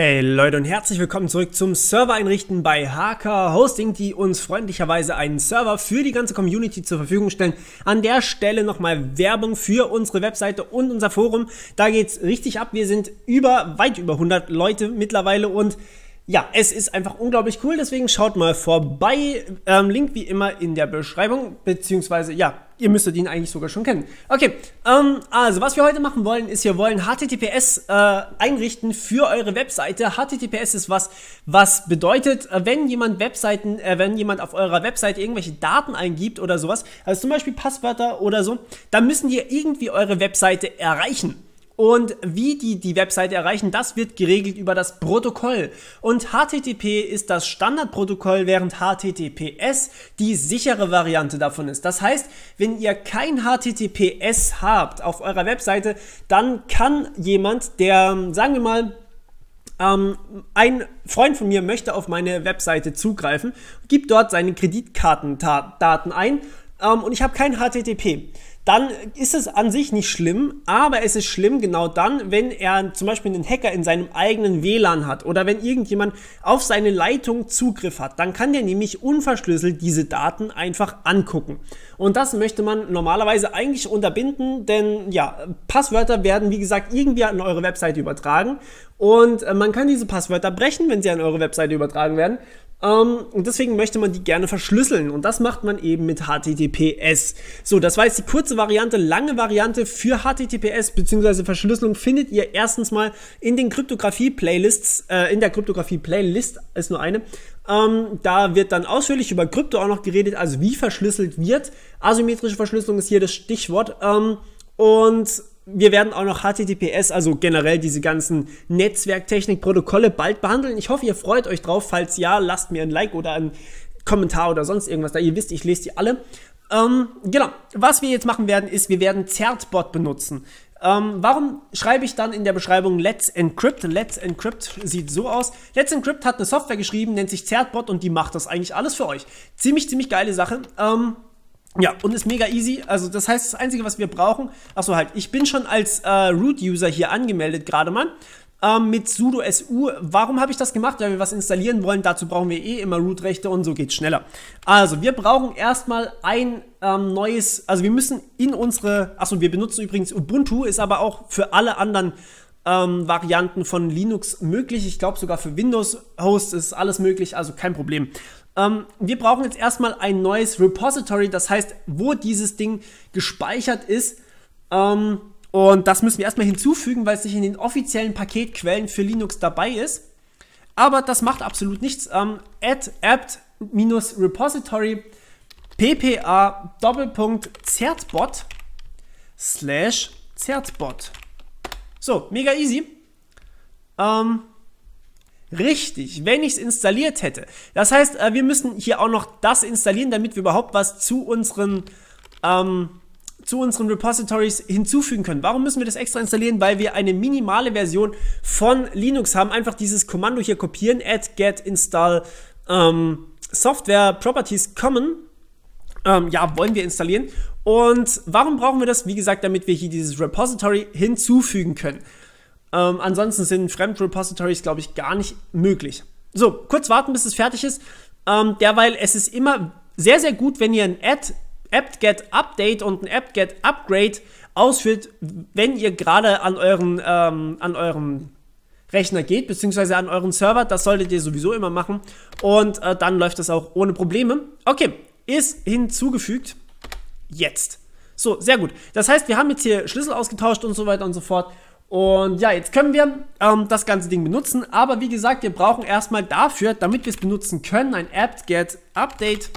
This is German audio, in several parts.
Hey Leute und herzlich willkommen zurück zum Server einrichten bei HK Hosting, die uns freundlicherweise einen Server für die ganze Community zur Verfügung stellen. An der Stelle nochmal Werbung für unsere Webseite und unser Forum. Da geht's richtig ab. Wir sind über, weit über 100 Leute mittlerweile und ja, es ist einfach unglaublich cool, deswegen schaut mal vorbei. Ähm, Link wie immer in der Beschreibung, beziehungsweise, ja, ihr müsstet ihn eigentlich sogar schon kennen. Okay, ähm, also was wir heute machen wollen, ist, wir wollen HTTPS äh, einrichten für eure Webseite. HTTPS ist was, was bedeutet, äh, wenn jemand Webseiten, äh, wenn jemand auf eurer Webseite irgendwelche Daten eingibt oder sowas, also zum Beispiel Passwörter oder so, dann müssen die irgendwie eure Webseite erreichen. Und wie die die Webseite erreichen, das wird geregelt über das Protokoll. Und HTTP ist das Standardprotokoll, während HTTPS die sichere Variante davon ist. Das heißt, wenn ihr kein HTTPS habt auf eurer Webseite, dann kann jemand, der, sagen wir mal, ähm, ein Freund von mir möchte auf meine Webseite zugreifen, gibt dort seine Kreditkartendaten ein ähm, und ich habe kein HTTP dann ist es an sich nicht schlimm, aber es ist schlimm genau dann, wenn er zum Beispiel einen Hacker in seinem eigenen WLAN hat oder wenn irgendjemand auf seine Leitung Zugriff hat, dann kann der nämlich unverschlüsselt diese Daten einfach angucken. Und das möchte man normalerweise eigentlich unterbinden, denn ja, Passwörter werden wie gesagt irgendwie an eure Webseite übertragen und äh, man kann diese Passwörter brechen, wenn sie an eure Webseite übertragen werden. Ähm, und deswegen möchte man die gerne verschlüsseln. Und das macht man eben mit HTTPS. So, das war jetzt die kurze Variante. Lange Variante für HTTPS bzw. Verschlüsselung findet ihr erstens mal in den Kryptographie-Playlists, äh, in der Kryptographie-Playlist ist nur eine. Ähm, da wird dann ausführlich über Krypto auch noch geredet, also wie verschlüsselt wird. Asymmetrische Verschlüsselung ist hier das Stichwort. Ähm, und wir werden auch noch HTTPS, also generell diese ganzen Netzwerktechnik-Protokolle bald behandeln. Ich hoffe, ihr freut euch drauf. Falls ja, lasst mir ein Like oder ein Kommentar oder sonst irgendwas da. Ihr wisst, ich lese die alle. Ähm, genau, was wir jetzt machen werden, ist, wir werden Zertbot benutzen. Ähm, warum schreibe ich dann in der Beschreibung Let's Encrypt? Let's Encrypt sieht so aus. Let's Encrypt hat eine Software geschrieben, nennt sich Zertbot und die macht das eigentlich alles für euch. Ziemlich, ziemlich geile Sache. Ähm, ja, und ist mega easy. Also, das heißt, das Einzige, was wir brauchen, achso, halt, ich bin schon als äh, Root-User hier angemeldet, gerade mal. Ähm, mit sudo su. Warum habe ich das gemacht? Weil wir was installieren wollen. Dazu brauchen wir eh immer Root-Rechte und so geht's schneller. Also, wir brauchen erstmal ein ähm, neues, also wir müssen in unsere, achso, wir benutzen übrigens Ubuntu, ist aber auch für alle anderen ähm, Varianten von Linux möglich. Ich glaube sogar für Windows-Hosts ist alles möglich, also kein Problem. Ähm, wir brauchen jetzt erstmal ein neues Repository, das heißt, wo dieses Ding gespeichert ist. Ähm, und das müssen wir erstmal hinzufügen, weil es nicht in den offiziellen Paketquellen für Linux dabei ist. Aber das macht absolut nichts. Ähm, add apt-repository ppa Doppelpunkt zertbot slash zertbot. So, mega easy. Ähm, Richtig, wenn ich es installiert hätte. Das heißt, äh, wir müssen hier auch noch das installieren, damit wir überhaupt was zu unseren, ähm, zu unseren Repositories hinzufügen können. Warum müssen wir das extra installieren? Weil wir eine minimale Version von Linux haben. Einfach dieses Kommando hier kopieren, add get install ähm, software properties common. Ähm, ja, wollen wir installieren. Und warum brauchen wir das? Wie gesagt, damit wir hier dieses Repository hinzufügen können. Ähm, ansonsten sind Fremdrepositories, glaube ich, gar nicht möglich. So, kurz warten, bis es fertig ist. Ähm, derweil, es ist immer sehr, sehr gut, wenn ihr ein Add, apt-get Update und ein apt-get Upgrade ausführt, wenn ihr gerade an euren, ähm, an euren Rechner geht, beziehungsweise an euren Server. Das solltet ihr sowieso immer machen. Und äh, dann läuft das auch ohne Probleme. Okay, ist hinzugefügt. Jetzt. So, sehr gut. Das heißt, wir haben jetzt hier Schlüssel ausgetauscht und so weiter und so fort. Und ja, jetzt können wir ähm, das ganze Ding benutzen, aber wie gesagt, wir brauchen erstmal dafür, damit wir es benutzen können, ein apt-get update.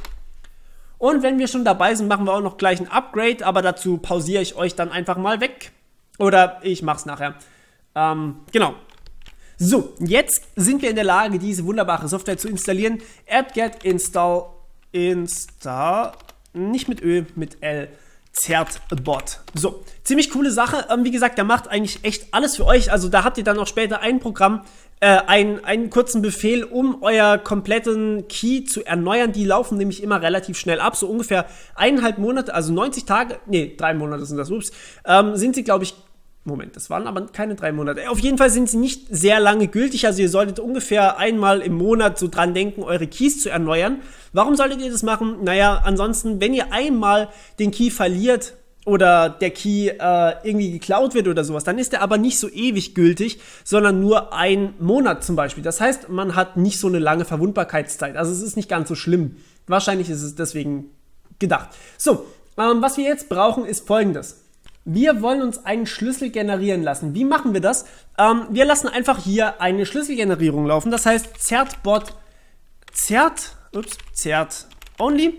Und wenn wir schon dabei sind, machen wir auch noch gleich ein Upgrade, aber dazu pausiere ich euch dann einfach mal weg. Oder ich mache es nachher. Ähm, genau. So, jetzt sind wir in der Lage, diese wunderbare Software zu installieren. apt-get install install, nicht mit Ö, mit L. Zertbot. So, ziemlich coole Sache. Ähm, wie gesagt, der macht eigentlich echt alles für euch. Also da habt ihr dann auch später ein Programm, äh, ein, einen kurzen Befehl, um euer kompletten Key zu erneuern. Die laufen nämlich immer relativ schnell ab. So ungefähr eineinhalb Monate, also 90 Tage, nee, drei Monate sind das, ups, ähm, sind sie, glaube ich, Moment, das waren aber keine drei Monate. Auf jeden Fall sind sie nicht sehr lange gültig. Also ihr solltet ungefähr einmal im Monat so dran denken, eure Keys zu erneuern. Warum solltet ihr das machen? Naja, ansonsten, wenn ihr einmal den Key verliert oder der Key äh, irgendwie geklaut wird oder sowas, dann ist er aber nicht so ewig gültig, sondern nur ein Monat zum Beispiel. Das heißt, man hat nicht so eine lange Verwundbarkeitszeit. Also es ist nicht ganz so schlimm. Wahrscheinlich ist es deswegen gedacht. So, ähm, was wir jetzt brauchen, ist folgendes. Wir wollen uns einen Schlüssel generieren lassen. Wie machen wir das? Ähm, wir lassen einfach hier eine Schlüsselgenerierung laufen. Das heißt, zertbot zert, ups, zert only.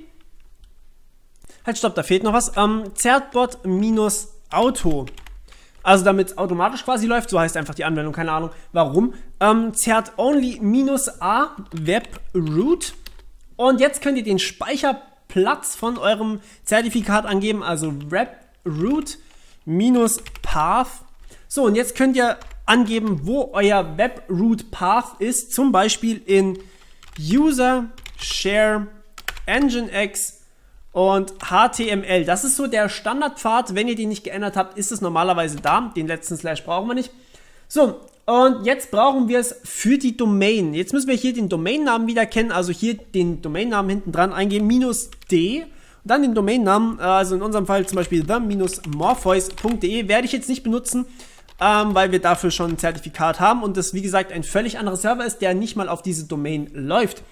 Halt, stopp, da fehlt noch was. Ähm, zertbot minus auto. Also damit es automatisch quasi läuft, so heißt einfach die Anwendung, keine Ahnung warum. Ähm, zert only minus a web root. Und jetzt könnt ihr den Speicherplatz von eurem Zertifikat angeben, also web root minus path. So, und jetzt könnt ihr angeben, wo euer Webroot Path ist, zum Beispiel in User Share Nginx und HTML. Das ist so der Standardpfad. Wenn ihr den nicht geändert habt, ist es normalerweise da. Den letzten Slash brauchen wir nicht. So, und jetzt brauchen wir es für die Domain. Jetzt müssen wir hier den Domainnamen wieder kennen. Also hier den Domainnamen hinten dran eingeben, minus D. Dann den Domainnamen, äh, also in unserem Fall zum Beispiel the-morpheus.de, werde ich jetzt nicht benutzen, ähm, weil wir dafür schon ein Zertifikat haben und das wie gesagt ein völlig anderer Server ist, der nicht mal auf diese Domain läuft.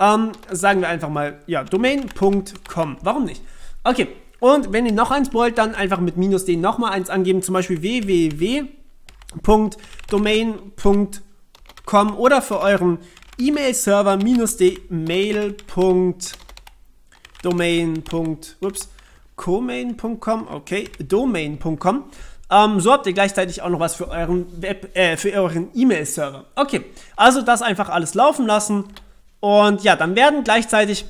Ähm, sagen wir einfach mal, ja, domain.com. Warum nicht? Okay, und wenn ihr noch eins wollt, dann einfach mit minus d nochmal eins angeben, zum Beispiel www.domain.com oder für euren E-Mail-Server minus d mail.com domain.com, okay, domain.com. Ähm, so habt ihr gleichzeitig auch noch was für euren Web, äh, für euren E-Mail-Server. Okay, also das einfach alles laufen lassen und ja, dann werden gleichzeitig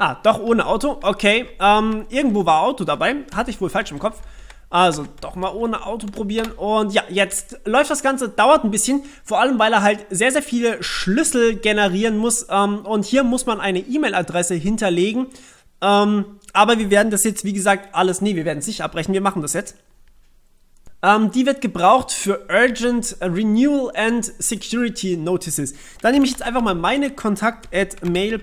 Ah, doch ohne Auto. Okay, ähm, irgendwo war Auto dabei. Hatte ich wohl falsch im Kopf. Also doch mal ohne Auto probieren. Und ja, jetzt läuft das Ganze, dauert ein bisschen. Vor allem, weil er halt sehr, sehr viele Schlüssel generieren muss. Ähm, und hier muss man eine E-Mail-Adresse hinterlegen. Ähm, aber wir werden das jetzt, wie gesagt, alles, nee, wir werden es nicht abbrechen. Wir machen das jetzt. Ähm, die wird gebraucht für Urgent Renewal and Security Notices. Da nehme ich jetzt einfach mal meine Kontakt at mail.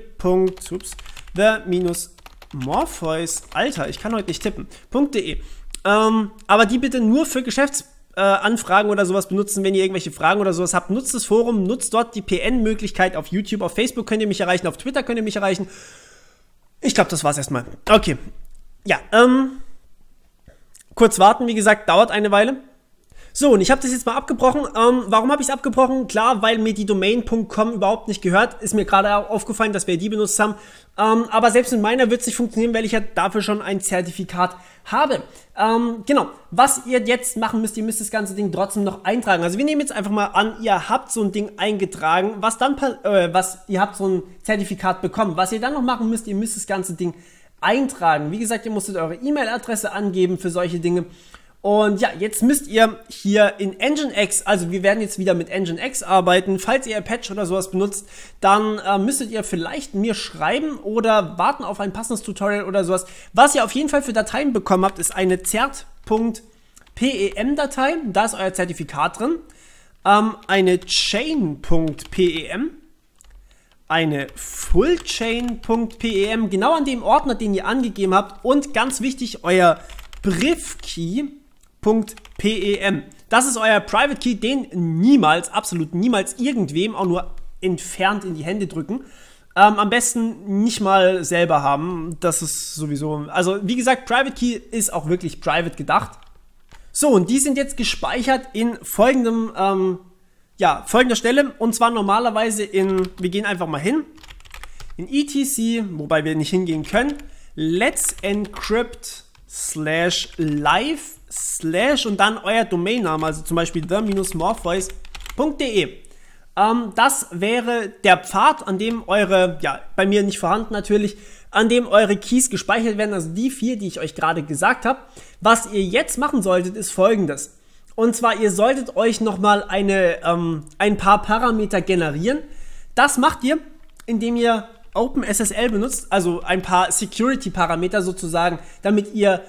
the-morpheus, Alter, ich kann heute nicht tippen, .de. Ähm, aber die bitte nur für Geschäftsanfragen äh, oder sowas benutzen, wenn ihr irgendwelche Fragen oder sowas habt. Nutzt das Forum, nutzt dort die PN-Möglichkeit auf YouTube, auf Facebook könnt ihr mich erreichen, auf Twitter könnt ihr mich erreichen. Ich glaube, das war's erstmal. Okay. Ja, ähm. Kurz warten, wie gesagt, dauert eine Weile. So, und ich habe das jetzt mal abgebrochen. Ähm, warum habe ich es abgebrochen? Klar, weil mir die Domain.com überhaupt nicht gehört. Ist mir gerade aufgefallen, dass wir die benutzt haben. Ähm, aber selbst mit meiner wird es nicht funktionieren, weil ich ja dafür schon ein Zertifikat habe. Ähm, genau, was ihr jetzt machen müsst, ihr müsst das ganze Ding trotzdem noch eintragen. Also wir nehmen jetzt einfach mal an, ihr habt so ein Ding eingetragen, was dann, äh, was ihr habt so ein Zertifikat bekommen. Was ihr dann noch machen müsst, ihr müsst das ganze Ding eintragen. Wie gesagt, ihr musstet eure E-Mail-Adresse angeben für solche Dinge. Und ja, jetzt müsst ihr hier in Nginx, also wir werden jetzt wieder mit Nginx arbeiten. Falls ihr Patch oder sowas benutzt, dann äh, müsstet ihr vielleicht mir schreiben oder warten auf ein passendes Tutorial oder sowas. Was ihr auf jeden Fall für Dateien bekommen habt, ist eine zert.pem-Datei. Da ist euer Zertifikat drin. Ähm, eine chain.pem eine fullchain.pem, genau an dem Ordner, den ihr angegeben habt und ganz wichtig, euer Briefkey .pem. Das ist euer Private Key, den niemals, absolut niemals irgendwem auch nur entfernt in die Hände drücken. Ähm, am besten nicht mal selber haben. Das ist sowieso. Also, wie gesagt, Private Key ist auch wirklich private gedacht. So, und die sind jetzt gespeichert in folgendem, ähm, ja, folgender Stelle. Und zwar normalerweise in, wir gehen einfach mal hin, in etc, wobei wir nicht hingehen können, let's encrypt slash live slash und dann euer Domainname, also zum Beispiel the-morpheus.de. Ähm, das wäre der Pfad, an dem eure, ja, bei mir nicht vorhanden natürlich, an dem eure Keys gespeichert werden, also die vier, die ich euch gerade gesagt habe. Was ihr jetzt machen solltet, ist folgendes. Und zwar, ihr solltet euch nochmal ähm, ein paar Parameter generieren. Das macht ihr, indem ihr OpenSSL benutzt, also ein paar Security-Parameter sozusagen, damit ihr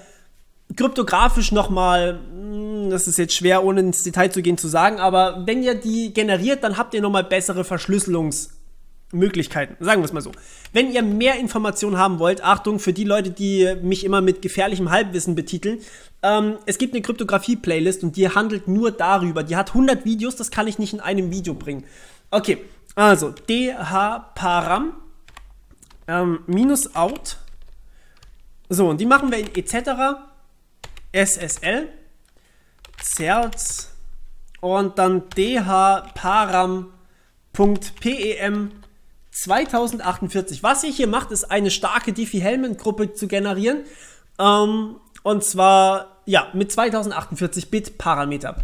kryptografisch nochmal, hm, das ist jetzt schwer, ohne ins Detail zu gehen, zu sagen, aber wenn ihr die generiert, dann habt ihr nochmal bessere Verschlüsselungsmöglichkeiten. Sagen wir es mal so. Wenn ihr mehr Informationen haben wollt, Achtung, für die Leute, die mich immer mit gefährlichem Halbwissen betiteln, ähm, es gibt eine Kryptographie-Playlist und die handelt nur darüber. Die hat 100 Videos, das kann ich nicht in einem Video bringen. Okay, also dhparam ähm, minus out. So, und die machen wir in etc. SSL, Certs und dann dhparam.pem 2048. Was ihr hier macht, ist eine starke Diffie-Hellman-Gruppe zu generieren. Ähm, und zwar, ja, mit 2048 Bit Parameter.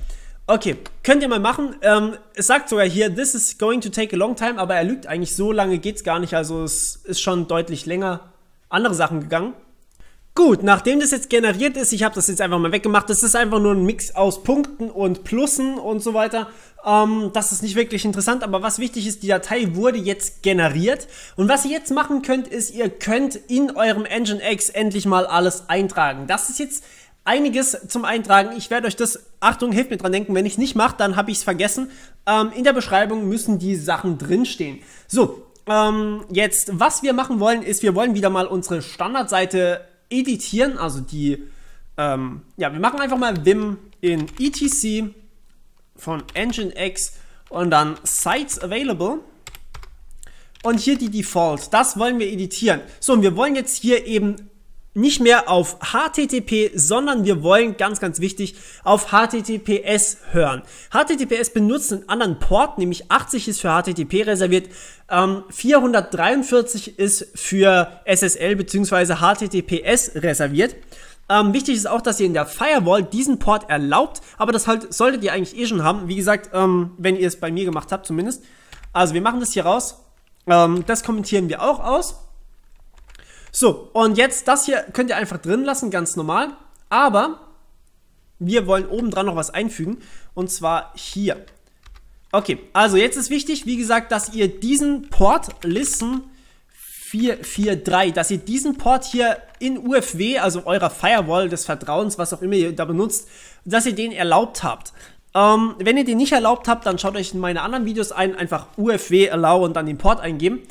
Okay, könnt ihr mal machen. Ähm, es sagt sogar hier, this is going to take a long time, aber er lügt eigentlich, so lange geht es gar nicht. Also es ist schon deutlich länger andere Sachen gegangen. Gut, nachdem das jetzt generiert ist, ich habe das jetzt einfach mal weggemacht, das ist einfach nur ein Mix aus Punkten und Plussen und so weiter. Ähm, das ist nicht wirklich interessant, aber was wichtig ist, die Datei wurde jetzt generiert. Und was ihr jetzt machen könnt, ist, ihr könnt in eurem Nginx endlich mal alles eintragen. Das ist jetzt einiges zum Eintragen. Ich werde euch das, Achtung, hilft mir dran denken, wenn ich es nicht mache, dann habe ich es vergessen. Ähm, in der Beschreibung müssen die Sachen drinstehen. So, ähm, jetzt, was wir machen wollen, ist, wir wollen wieder mal unsere Standardseite editieren, also die, ähm, ja, wir machen einfach mal Vim in etc von Nginx und dann Sites Available und hier die Default, das wollen wir editieren. So, und wir wollen jetzt hier eben nicht mehr auf HTTP, sondern wir wollen ganz, ganz wichtig auf HTTPS hören. HTTPS benutzt einen anderen Port, nämlich 80 ist für HTTP reserviert, ähm, 443 ist für SSL bzw. HTTPS reserviert. Ähm, wichtig ist auch, dass ihr in der Firewall diesen Port erlaubt, aber das halt solltet ihr eigentlich eh schon haben. Wie gesagt, ähm, wenn ihr es bei mir gemacht habt zumindest. Also wir machen das hier raus. Ähm, das kommentieren wir auch aus. So, und jetzt das hier könnt ihr einfach drin lassen, ganz normal. Aber wir wollen oben dran noch was einfügen. Und zwar hier. Okay, also jetzt ist wichtig, wie gesagt, dass ihr diesen Port listen 443, dass ihr diesen Port hier in UFW, also eurer Firewall des Vertrauens, was auch immer ihr da benutzt, dass ihr den erlaubt habt. Ähm, wenn ihr den nicht erlaubt habt, dann schaut euch in meine anderen Videos ein, einfach UFW allow und dann den Port eingeben.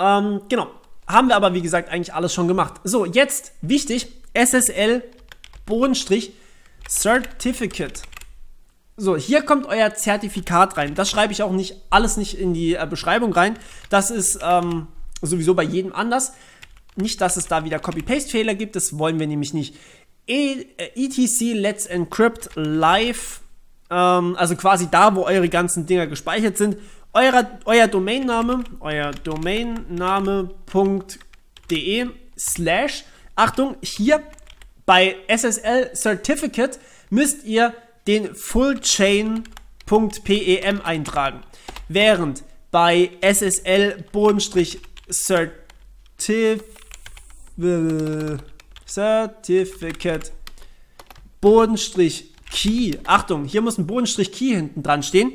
Ähm, genau, haben wir aber, wie gesagt, eigentlich alles schon gemacht. So, jetzt wichtig, SSL Bodenstrich Certificate. So, hier kommt euer Zertifikat rein. Das schreibe ich auch nicht alles nicht in die äh, Beschreibung rein. Das ist ähm, sowieso bei jedem anders. Nicht, dass es da wieder Copy-Paste-Fehler gibt, das wollen wir nämlich nicht. E äh, etc Let's Encrypt Live, ähm, also quasi da, wo eure ganzen Dinger gespeichert sind euer, euer Domainname, euer Domainname.de slash, Achtung, hier bei SSL Certificate müsst ihr den fullchain.pem eintragen. Während bei SSL Certificate Bodenstrich Key, Achtung, hier muss ein Bodenstrich Key hinten dran stehen,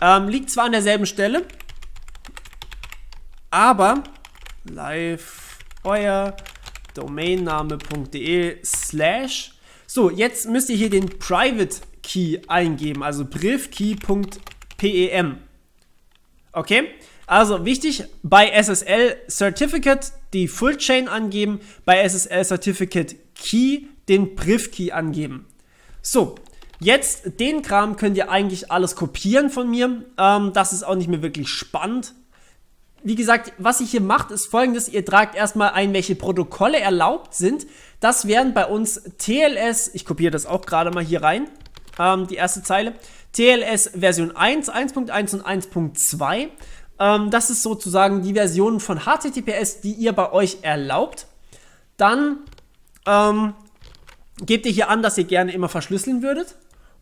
ähm, liegt zwar an derselben Stelle, aber live euer domainname.de slash. So, jetzt müsst ihr hier den Private Key eingeben, also privkey.pem. Okay? Also wichtig, bei SSL Certificate die Full Chain angeben, bei SSL Certificate Key den Priv angeben. So, Jetzt, den Kram könnt ihr eigentlich alles kopieren von mir. Ähm, das ist auch nicht mehr wirklich spannend. Wie gesagt, was ich hier macht, ist folgendes. Ihr tragt erstmal ein, welche Protokolle erlaubt sind. Das wären bei uns TLS, ich kopiere das auch gerade mal hier rein, ähm, die erste Zeile. TLS Version 1, 1.1 und 1.2. Ähm, das ist sozusagen die Version von HTTPS, die ihr bei euch erlaubt. Dann ähm, gebt ihr hier an, dass ihr gerne immer verschlüsseln würdet.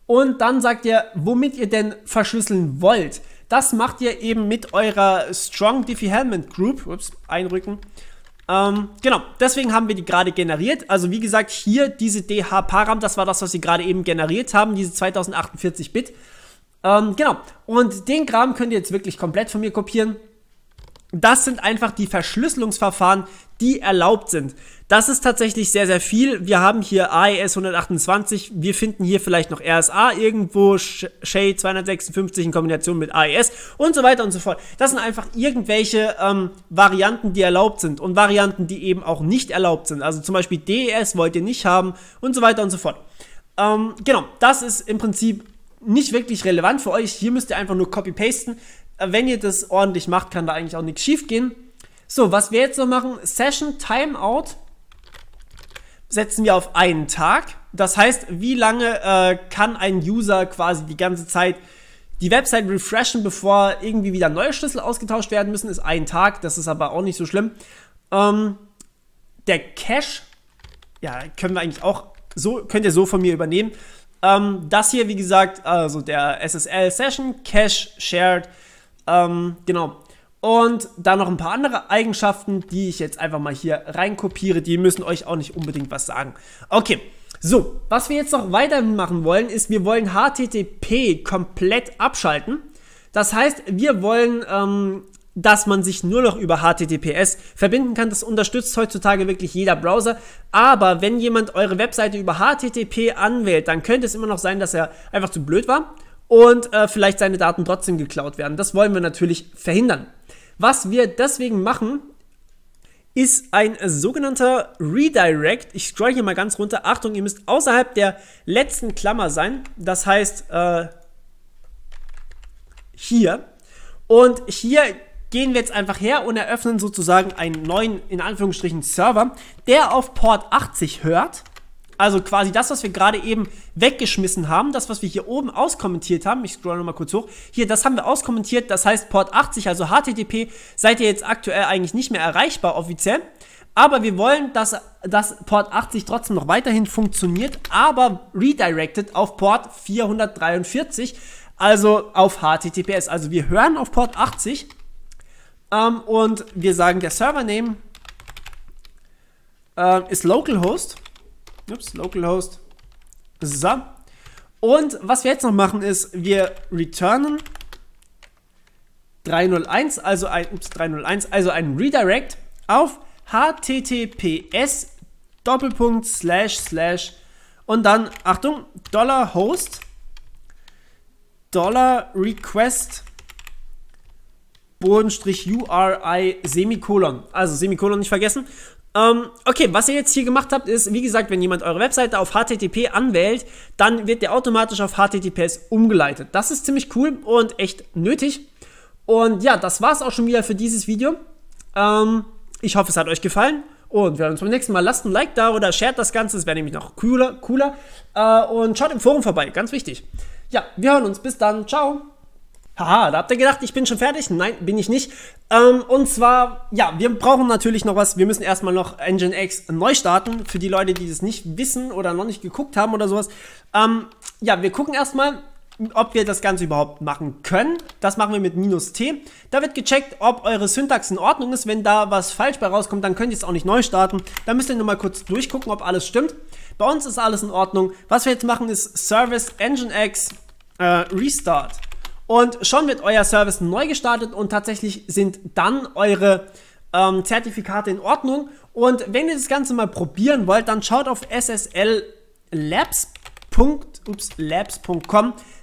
Und dann sagt ihr, womit ihr denn verschlüsseln wollt. Das macht ihr eben mit eurer Strong Diffie-Hellman Group. Ups, einrücken. Ähm, genau, deswegen haben wir die gerade generiert. Also wie gesagt, hier diese DH-Param, das war das, was sie gerade eben generiert haben, diese 2048-Bit. Ähm, genau, und den Kram könnt ihr jetzt wirklich komplett von mir kopieren. Das sind einfach die Verschlüsselungsverfahren, die erlaubt sind. Das ist tatsächlich sehr, sehr viel. Wir haben hier AES 128, wir finden hier vielleicht noch RSA irgendwo, Shay 256 in Kombination mit AES und so weiter und so fort. Das sind einfach irgendwelche ähm, Varianten, die erlaubt sind und Varianten, die eben auch nicht erlaubt sind. Also zum Beispiel DES wollt ihr nicht haben und so weiter und so fort. Ähm, genau, das ist im Prinzip nicht wirklich relevant für euch. Hier müsst ihr einfach nur copy-pasten. Wenn ihr das ordentlich macht, kann da eigentlich auch nichts schief gehen. So, was wir jetzt noch machen, Session Timeout setzen wir auf einen Tag. Das heißt, wie lange äh, kann ein User quasi die ganze Zeit die Website refreshen, bevor irgendwie wieder neue Schlüssel ausgetauscht werden müssen, ist ein Tag. Das ist aber auch nicht so schlimm. Ähm, der Cache, ja, können wir eigentlich auch so, könnt ihr so von mir übernehmen. Ähm, das hier, wie gesagt, also der SSL Session Cache Shared, ähm, genau. Und dann noch ein paar andere Eigenschaften, die ich jetzt einfach mal hier reinkopiere. Die müssen euch auch nicht unbedingt was sagen. Okay, so, was wir jetzt noch weitermachen wollen, ist, wir wollen HTTP komplett abschalten. Das heißt, wir wollen, ähm, dass man sich nur noch über HTTPS verbinden kann. Das unterstützt heutzutage wirklich jeder Browser. Aber wenn jemand eure Webseite über HTTP anwählt, dann könnte es immer noch sein, dass er einfach zu blöd war und äh, vielleicht seine Daten trotzdem geklaut werden. Das wollen wir natürlich verhindern. Was wir deswegen machen, ist ein sogenannter Redirect. Ich scroll hier mal ganz runter. Achtung, ihr müsst außerhalb der letzten Klammer sein. Das heißt, äh, hier. Und hier gehen wir jetzt einfach her und eröffnen sozusagen einen neuen, in Anführungsstrichen, Server, der auf Port 80 hört. Also quasi das, was wir gerade eben weggeschmissen haben, das, was wir hier oben auskommentiert haben, ich scroll nochmal kurz hoch, hier, das haben wir auskommentiert, das heißt Port 80, also HTTP, seid ihr jetzt aktuell eigentlich nicht mehr erreichbar offiziell. Aber wir wollen, dass, dass Port 80 trotzdem noch weiterhin funktioniert, aber redirected auf Port 443, also auf HTTPS. Also wir hören auf Port 80 ähm, und wir sagen, der Servername äh, ist localhost Ups, localhost. So. Und was wir jetzt noch machen ist, wir returnen 301, also ein, ups, 301, also ein Redirect auf https Doppelpunkt slash slash und dann, Achtung, Dollar Host Dollar Request Bodenstrich URI Semikolon. Also Semikolon nicht vergessen. Ähm, okay, was ihr jetzt hier gemacht habt, ist, wie gesagt, wenn jemand eure Webseite auf HTTP anwählt, dann wird der automatisch auf HTTPS umgeleitet. Das ist ziemlich cool und echt nötig. Und ja, das war's auch schon wieder für dieses Video. Ähm, ich hoffe, es hat euch gefallen. Und wir sehen uns beim nächsten Mal. Lasst ein Like da oder shared das Ganze. Das wäre nämlich noch cooler. cooler. Äh, und schaut im Forum vorbei. Ganz wichtig. Ja, wir hören uns. Bis dann. Ciao. Haha, da habt ihr gedacht, ich bin schon fertig? Nein, bin ich nicht. Ähm, und zwar, ja, wir brauchen natürlich noch was. Wir müssen erstmal noch Engine X neu starten. Für die Leute, die das nicht wissen oder noch nicht geguckt haben oder sowas. Ähm, ja, wir gucken erstmal, ob wir das Ganze überhaupt machen können. Das machen wir mit minus T. Da wird gecheckt, ob eure Syntax in Ordnung ist. Wenn da was falsch bei rauskommt, dann könnt ihr es auch nicht neu starten. Da müsst ihr nur mal kurz durchgucken, ob alles stimmt. Bei uns ist alles in Ordnung. Was wir jetzt machen, ist Service Nginx äh, Restart. Und schon wird euer Service neu gestartet und tatsächlich sind dann eure ähm, Zertifikate in Ordnung. Und wenn ihr das Ganze mal probieren wollt, dann schaut auf sslabs.com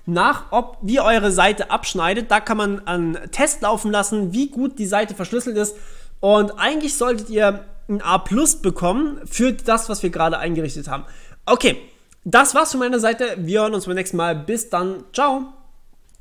nach, ob wie eure Seite abschneidet. Da kann man einen Test laufen lassen, wie gut die Seite verschlüsselt ist. Und eigentlich solltet ihr ein A Plus bekommen für das, was wir gerade eingerichtet haben. Okay, das war's von meiner Seite. Wir hören uns beim nächsten Mal. Bis dann. Ciao.